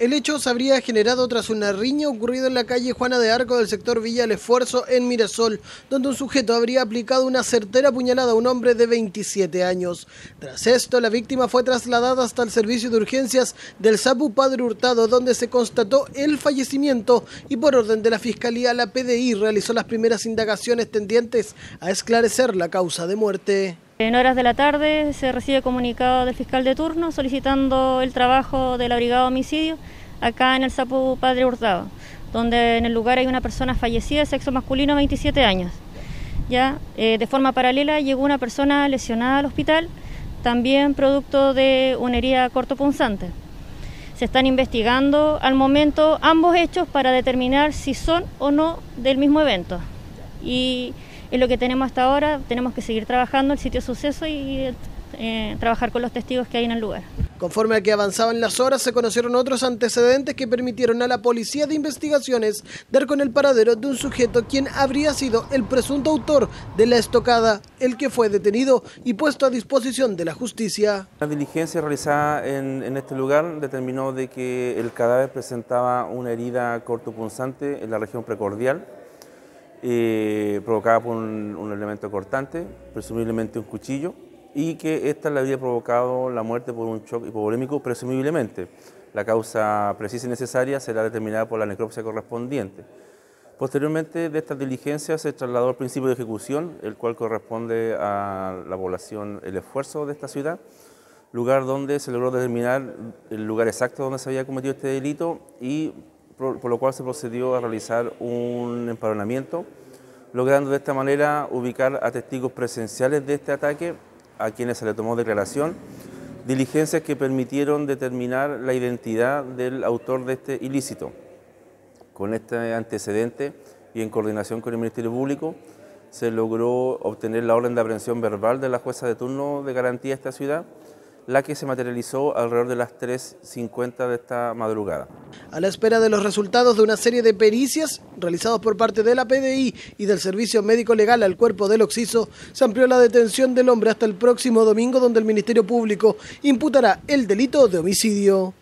El hecho se habría generado tras una riña ocurrida en la calle Juana de Arco del sector Villa El Esfuerzo en Mirasol, donde un sujeto habría aplicado una certera puñalada a un hombre de 27 años. Tras esto, la víctima fue trasladada hasta el servicio de urgencias del SAPU Padre Hurtado, donde se constató el fallecimiento y por orden de la Fiscalía, la PDI realizó las primeras indagaciones tendientes a esclarecer la causa de muerte. En horas de la tarde se recibe comunicado del fiscal de turno solicitando el trabajo de la Brigada de Homicidio acá en el Sapo Padre Hurtado, donde en el lugar hay una persona fallecida de sexo masculino, 27 años. Ya, eh, de forma paralela llegó una persona lesionada al hospital, también producto de una herida cortopunzante. Se están investigando al momento ambos hechos para determinar si son o no del mismo evento. Y es lo que tenemos hasta ahora, tenemos que seguir trabajando el sitio de suceso y eh, trabajar con los testigos que hay en el lugar. Conforme a que avanzaban las horas, se conocieron otros antecedentes que permitieron a la Policía de Investigaciones dar con el paradero de un sujeto quien habría sido el presunto autor de la estocada, el que fue detenido y puesto a disposición de la justicia. La diligencia realizada en, en este lugar determinó de que el cadáver presentaba una herida cortopunzante en la región precordial, eh, provocada por un, elemento cortante, presumiblemente un cuchillo, y que esta le había provocado la muerte por un shock hipovolémico, presumiblemente. La causa precisa y necesaria será determinada por la necropsia correspondiente. Posteriormente de esta diligencia se trasladó al principio de ejecución, el cual corresponde a la población El Esfuerzo de esta ciudad, lugar donde se logró determinar el lugar exacto donde se había cometido este delito y por, lo cual se procedió a realizar un empadronamiento, logrando de esta manera ubicar a testigos presenciales de este ataque, a quienes se le tomó declaración, diligencias que permitieron determinar la identidad del autor de este ilícito. Con este antecedente y en coordinación con el Ministerio Público, se logró obtener la orden de aprehensión verbal de la jueza de turno de garantía de esta ciudad, la que se materializó alrededor de las 3.50 de esta madrugada. A la espera de los resultados de una serie de pericias realizados por parte de la PDI y del Servicio Médico Legal al cuerpo del Oxiso, se amplió la detención del hombre hasta el próximo domingo donde el Ministerio Público imputará el delito de homicidio.